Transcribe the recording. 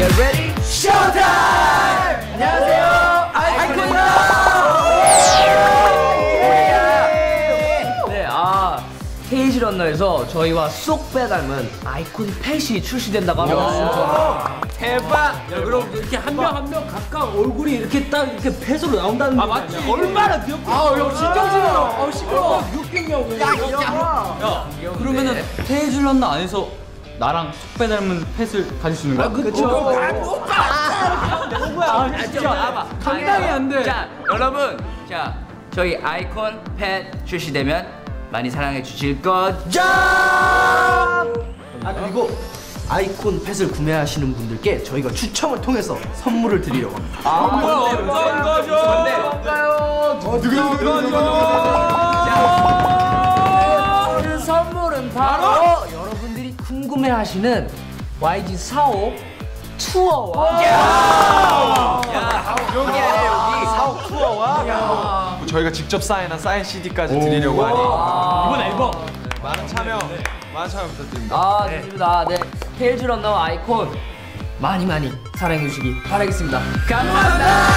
Get ready, showtime! 안녕하세요, 아이콘입니다. 예! 예! 예! 네, 아, 페이지 런너에서 저희와 쏙 빼닮은 아이콘 팻이 출시된다고 합니다. 대박! 야, 여러분 이렇게 한 명 한 명 각각 얼굴이 이렇게 딱 이렇게 패스로 나온다는 거 아, 맞지? 얼마나 귀엽게. 아, 야, 진짜 싫어. 아, 시끄러워. 귀엽겠냐고. 야, 야, 야. 그러면은 네. 테이즐런나 안에서 나랑 속배 닮은 펫을 가질 수 있는 거야? 아, 그, 그쵸. 어, 아, 오빠! 아, 누구야? 아, 진짜. 감당이 안 돼. 자, 여러분. 자, 저희 아이콘 펫 출시되면 많이 사랑해 주실 거죠? 아, 그리고 아이콘 펫을 구매하시는 분들께 저희가 추첨을 통해서 선물을 드리려고 합니다. 아, 뭐야? 어떤 거죠? 뭔가요? 누구, 누구, 누구, 누구, 누구, 누구, 누구, 누구, 누구, 궁금해하시는 YG 사옥 투어와 야! 야, 여기 아니야 여기 사옥 투어와 야. 저희가 직접 사인한 사인 CD까지 드리려고 하니 이번 앨범 네, 많은 참여 네. 많은 참여 부탁드립니다. 아 좋습니다. 네, 테일즈 런너 아이콘 많이 많이 사랑해 주시기 바라겠습니다 감사합니다.